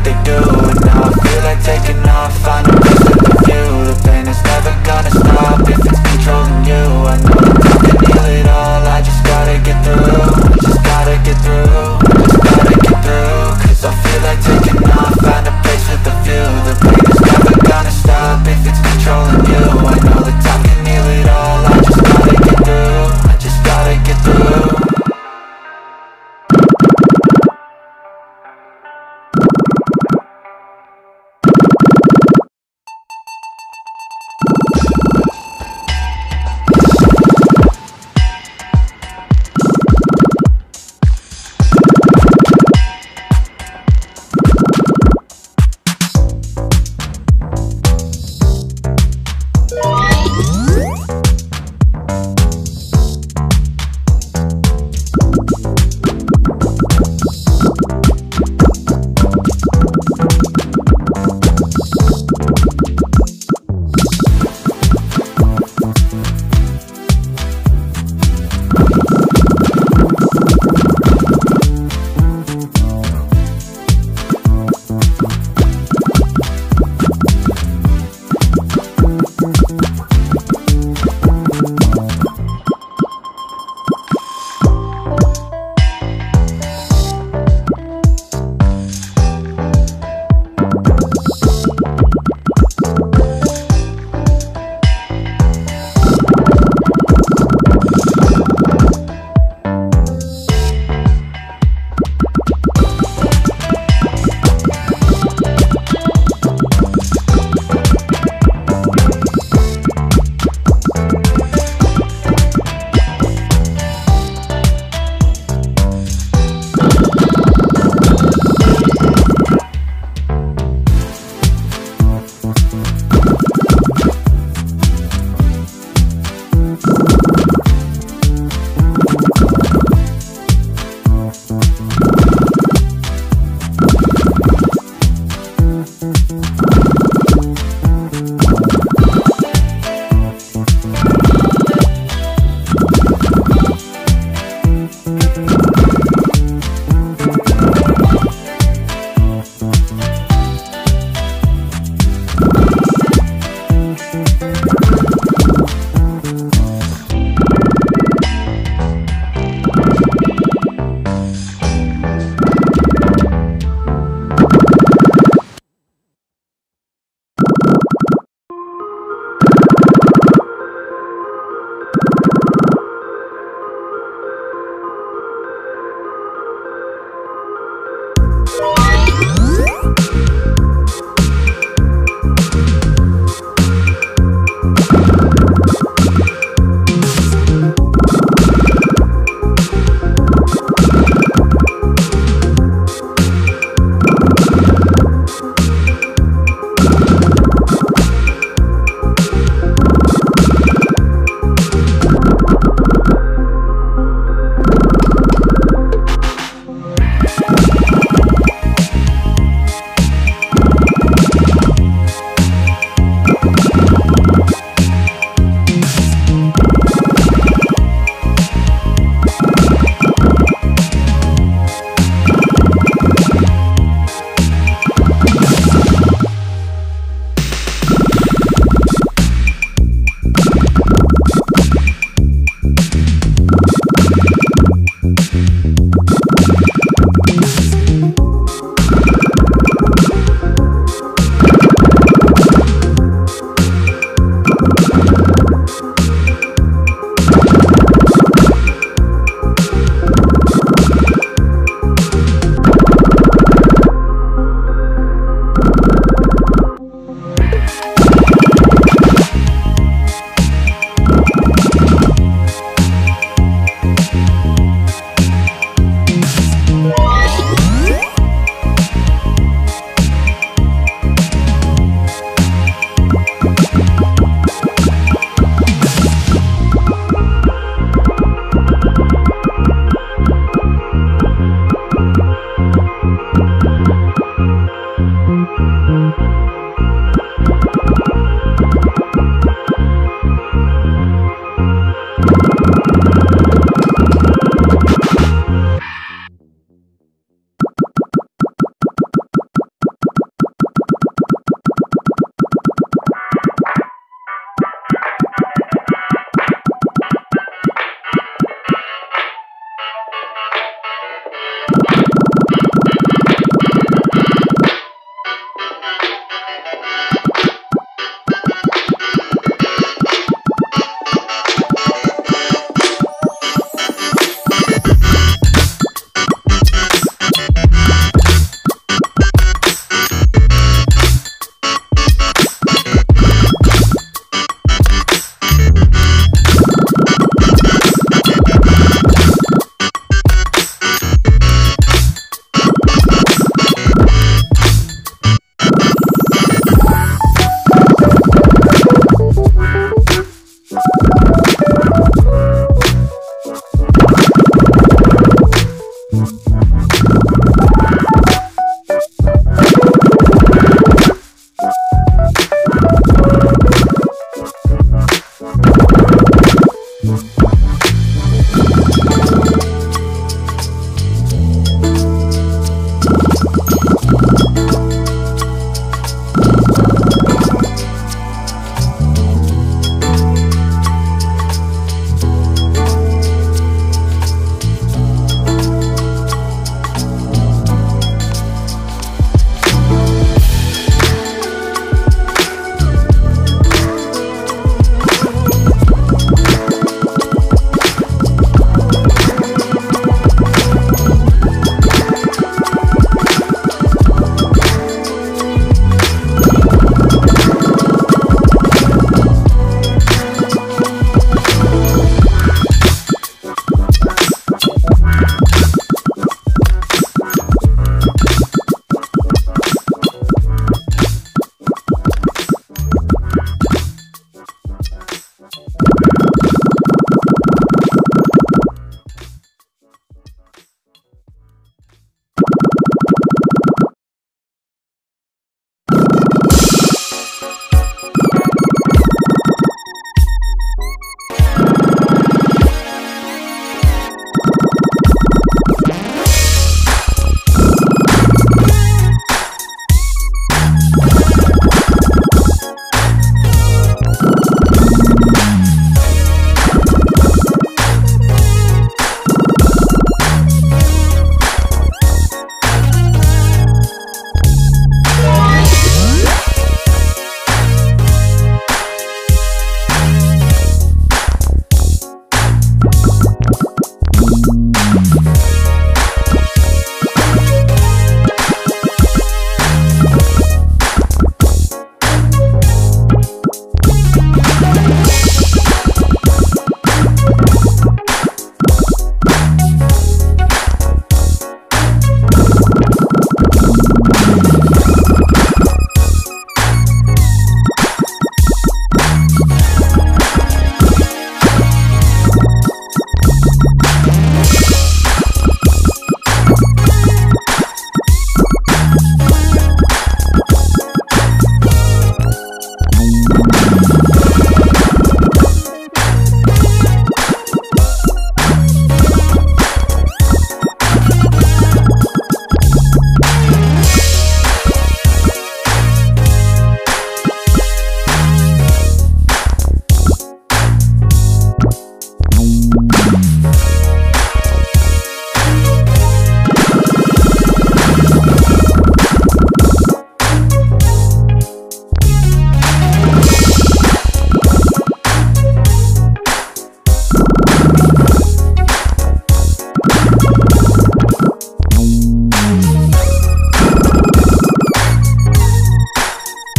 what they do